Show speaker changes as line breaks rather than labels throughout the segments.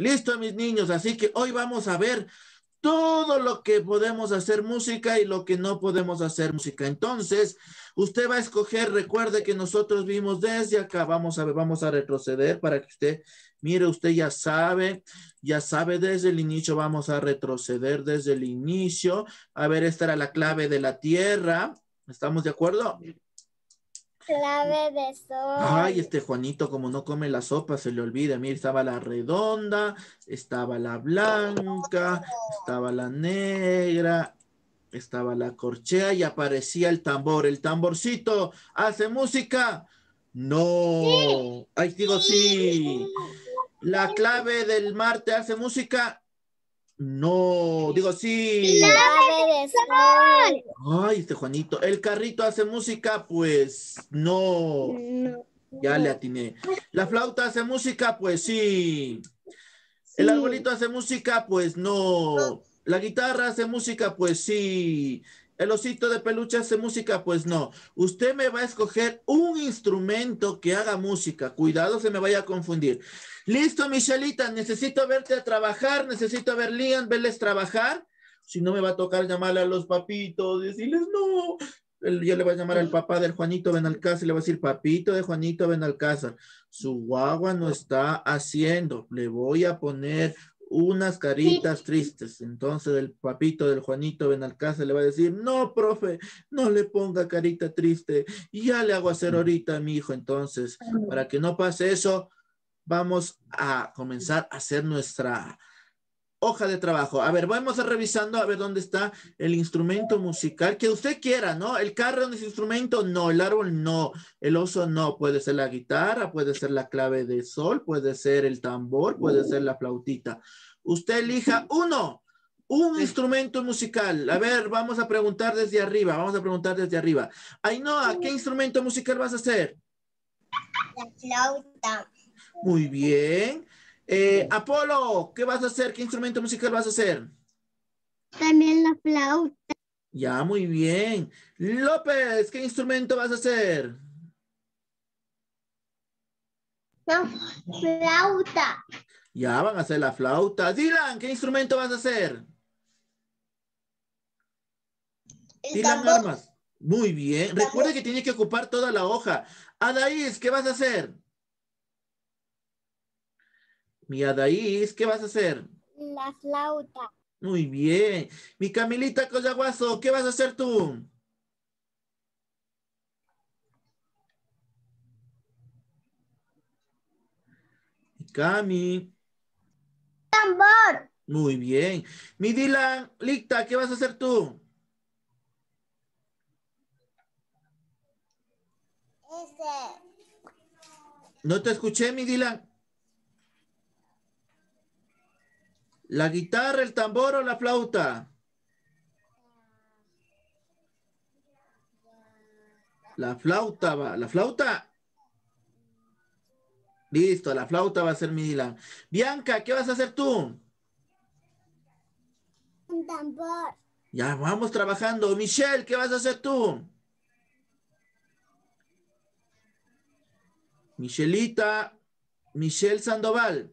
Listo, mis niños. Así que hoy vamos a ver todo lo que podemos hacer música y lo que no podemos hacer música. Entonces, usted va a escoger, recuerde que nosotros vimos desde acá, vamos a ver, vamos a retroceder para que usted, mire, usted ya sabe, ya sabe desde el inicio, vamos a retroceder desde el inicio. A ver, esta era la clave de la tierra. ¿Estamos de acuerdo?
Clave de sol.
Ay, este Juanito, como no come la sopa, se le olvida. Mira, estaba la redonda, estaba la blanca, estaba la negra, estaba la corchea y aparecía el tambor. El tamborcito hace música. No. Ay, digo sí. La clave del Marte hace música. No, digo sí.
Clave de sol.
Ay, este Juanito. El carrito hace música, pues no.
No.
Ya le atiné. La flauta hace música, pues sí. El arbolito hace música, pues no. La guitarra hace música, pues sí. El osito de peluche hace música, pues no. Usted me va a escoger un instrumento que haga música. Cuidado, se me vaya a confundir. Listo, Michelita, necesito verte a trabajar, necesito ver Lian, verles trabajar. Si no me va a tocar llamarle a los papitos, decirles no. Ya le va a llamar al papá del Juanito Benalcázar y le va a decir, papito de Juanito Benalcázar, su guagua no está haciendo. Le voy a poner unas caritas tristes. Entonces el papito del Juanito Benalcázar le va a decir, no, profe, no le ponga carita triste. Y ya le hago hacer ahorita a mi hijo. Entonces, para que no pase eso, vamos a comenzar a hacer nuestra hoja de trabajo. A ver, vamos a revisando a ver dónde está el instrumento musical que usted quiera, ¿no? El carro no es instrumento, no, el árbol no, el oso no, puede ser la guitarra, puede ser la clave de sol, puede ser el tambor, puede ser la flautita. Usted elija uno, un instrumento musical. A ver, vamos a preguntar desde arriba, vamos a preguntar desde arriba. Ainhoa, ¿qué instrumento musical vas a hacer?
La flauta.
Muy bien. Eh, Apolo, ¿qué vas a hacer? ¿Qué instrumento musical vas a hacer?
También la flauta.
Ya, muy bien. López, ¿qué instrumento vas a hacer?
La flauta.
Ya van a hacer la flauta. Dylan, ¿qué instrumento vas a hacer?
El
Dylan
tambor.
Armas. Muy bien. Recuerda que tiene que ocupar toda la hoja. Adaís, ¿qué vas a hacer? Mi Adaís, ¿qué vas a hacer?
La flauta.
Muy bien. Mi Camilita Coyaguazo, ¿qué vas a hacer tú? Mi Cami.
Tambor.
Muy bien. Mi Dylan, Licta, ¿qué vas a hacer tú?
Ese.
No te escuché, mi Dylan. ¿La guitarra, el tambor o la flauta? La flauta va. ¿La flauta? Listo, la flauta va a ser mi Dylan. Bianca, ¿qué vas a hacer tú?
Un tambor.
Ya vamos trabajando. Michelle, ¿qué vas a hacer tú? Michelita, Michelle Sandoval.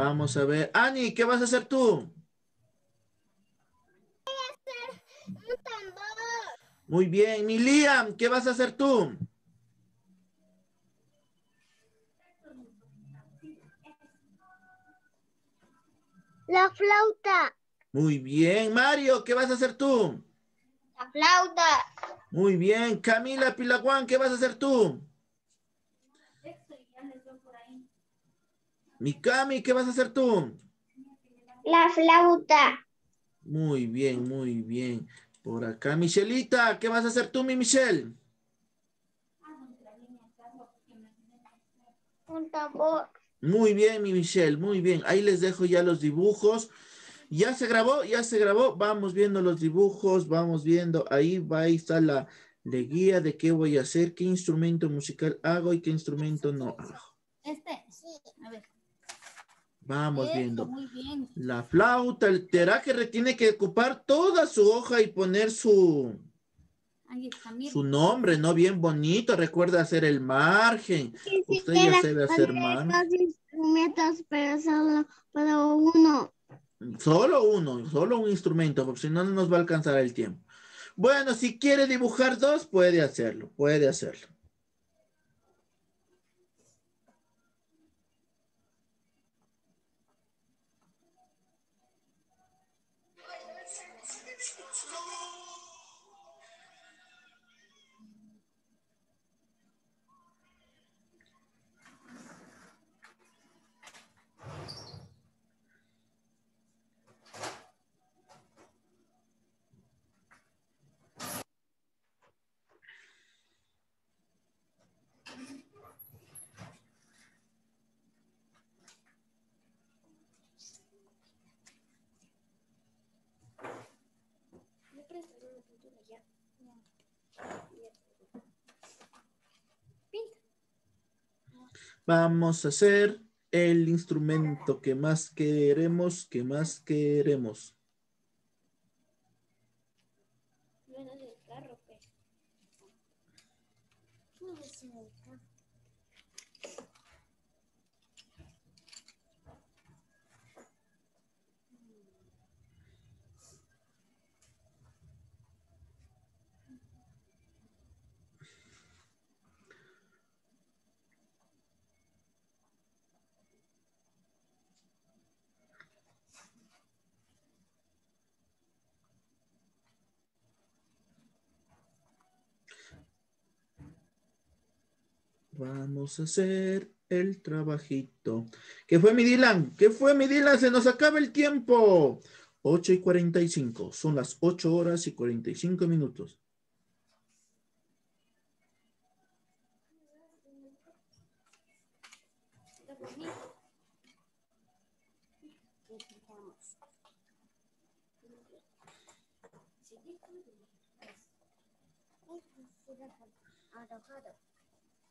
Vamos a ver. Ani, ¿qué vas a hacer tú?
Un tambor.
Muy bien. Mi Liam, ¿qué vas a hacer tú?
La flauta.
Muy bien. Mario, ¿qué vas a hacer tú?
La flauta.
Muy bien. Camila Pilaguán, ¿qué vas a hacer tú? Mi Cami, ¿qué vas a hacer tú?
La flauta.
Muy bien, muy bien. Por acá, Michelita, ¿qué vas a hacer tú, mi Michelle?
Un tambor.
Muy bien, mi Michelle, muy bien. Ahí les dejo ya los dibujos. Ya se grabó, ya se grabó. Vamos viendo los dibujos, vamos viendo. Ahí va, ahí está la, la guía de qué voy a hacer, qué instrumento musical hago y qué instrumento no hago.
Este. A ver.
Vamos
Eso,
viendo.
Muy bien.
La flauta, el teráquere tiene que ocupar toda su hoja y poner su,
Ahí.
Su nombre, ¿no? Bien bonito. Recuerda hacer el margen. Usted ya sabe hacer margen.
Instrumentos, pero solo para uno.
Solo uno, solo un instrumento, porque si no, no nos va a alcanzar el tiempo. Bueno, si quiere dibujar dos, puede hacerlo, puede hacerlo. Vamos a hacer el instrumento que más queremos, que más queremos. Vamos a hacer el trabajito. ¿Qué fue mi Dylan? ¿Qué fue mi Dylan? Se nos acaba el tiempo. 8 y 45. Son las 8 horas y 45 minutos.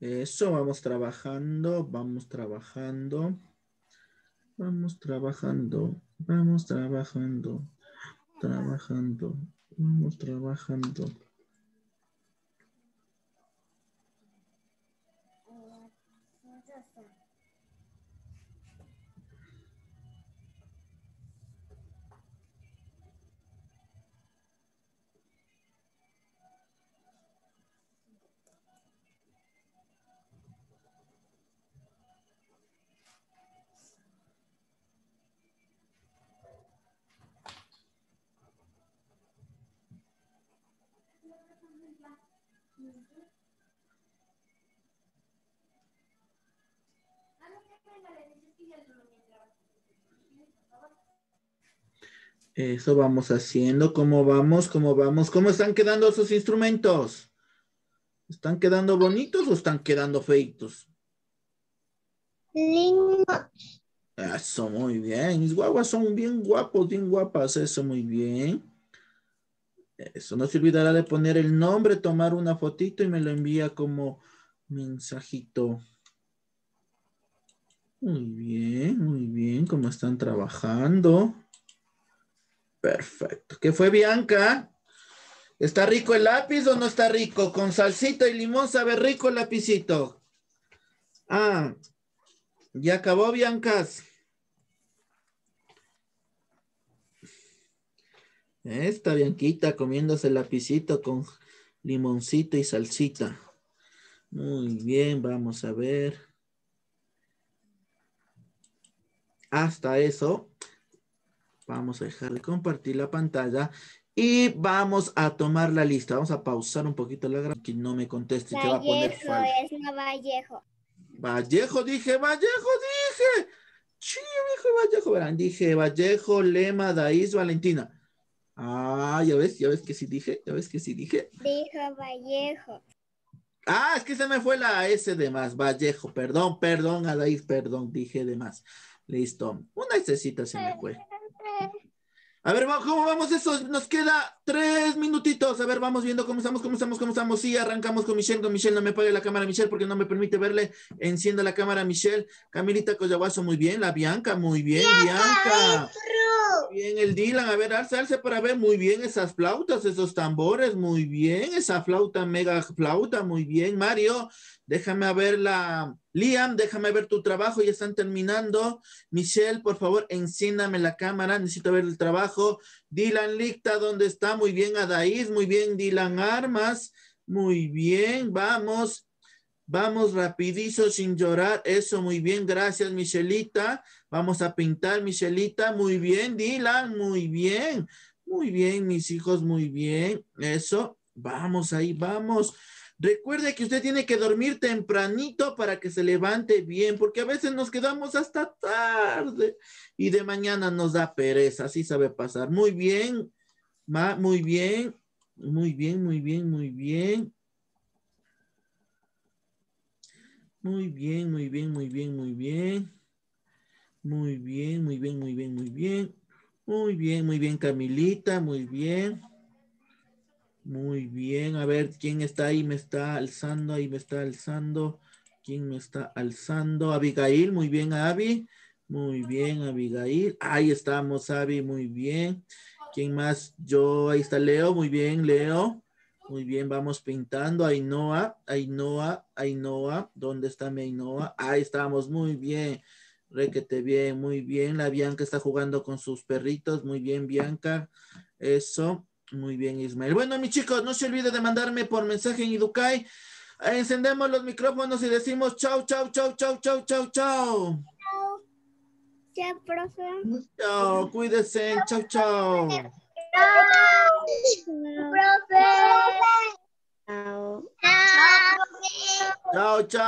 Eso, vamos trabajando, vamos trabajando. Vamos trabajando, vamos trabajando, trabajando, vamos trabajando. Eso vamos haciendo. ¿Cómo vamos? ¿Cómo vamos? ¿Cómo están quedando esos instrumentos? ¿Están quedando bonitos o están quedando feitos?
Lindos.
Eso, muy bien. Mis guaguas son bien guapos, bien guapas. Eso, muy bien. Eso, no se olvidará de poner el nombre, tomar una fotito y me lo envía como mensajito. Muy bien, muy bien. ¿Cómo están trabajando? Perfecto. ¿Qué fue Bianca? ¿Está rico el lápiz o no está rico? Con salsita y limón sabe rico el lapicito. Ah, ya acabó Biancas. Esta Bianquita comiéndose el lapicito con limoncito y salsita. Muy bien, vamos a ver. Hasta eso. Vamos a dejar de compartir la pantalla Y vamos a tomar la lista. Vamos a pausar un poquito la grabación. Que no me conteste, que va a poner
Vallejo,
falta.
es Vallejo.
Vallejo, dije, Vallejo, dije. Sí, dije Vallejo, verán, dije Vallejo, Lema, Daís, Valentina. Ah, ya ves, ya ves que sí dije, ya ves que sí dije.
Dijo Vallejo.
Ah, es que se me fue la S de más, Vallejo, perdón, perdón, Adaís, perdón, dije de más. Listo, una S se me fue. A ver, ¿cómo vamos eso? Nos queda tres minutitos. A ver, vamos viendo cómo estamos, cómo estamos, cómo estamos. Sí, arrancamos con Michelle. Con Michelle no me apague la cámara, Michelle, porque no me permite verle. Encienda la cámara, Michelle. Camilita Collaguazo, muy bien. La Bianca, muy bien. Bianca. Muy bien, el Dylan. A ver, alza, alza para ver muy bien esas flautas, esos tambores. Muy bien. Esa flauta, mega flauta, muy bien. Mario, déjame ver la. Liam, déjame ver tu trabajo. Ya están terminando. Michelle, por favor, enciéndame la cámara. Necesito ver el trabajo. Dylan Licta, ¿dónde está? Muy bien, Adaís. Muy bien, Dylan Armas. Muy bien, vamos. Vamos rapidizo sin llorar. Eso, muy bien. Gracias, Michelita. Vamos a pintar, Michelita. Muy bien, Dylan. Muy bien. Muy bien, mis hijos. Muy bien. Eso. Vamos ahí, vamos. Recuerde que usted tiene que dormir tempranito para que se levante bien, porque a veces nos quedamos hasta tarde y de mañana nos da pereza, así sabe pasar. Muy bien, Ma, muy bien, muy bien, muy bien, muy bien. Muy bien, muy bien, muy bien, muy bien. Muy bien, muy bien, muy bien, muy bien. Muy bien, muy bien, Camilita, muy bien. Muy bien, a ver quién está ahí, me está alzando, ahí me está alzando. ¿Quién me está alzando? Abigail, muy bien, Abby. Muy bien, Abigail. Ahí estamos, Abby, muy bien. ¿Quién más? Yo, ahí está Leo, muy bien, Leo. Muy bien, vamos pintando. Ainhoa, Ainhoa, Ainhoa. ¿Dónde está mi Ainhoa? Ahí estamos, muy bien. Requete bien, muy bien. La Bianca está jugando con sus perritos. Muy bien, Bianca. Eso. Muy bien, Ismael. Bueno, mis chicos, no se olvide de mandarme por mensaje en Idukai. Encendemos los micrófonos y decimos chau, chau, chau, chau, chau, chau, chau.
Ya, profe.
Chau, cuídense. Chau,
Profe.
Chao.
Chao.
Chau, chau.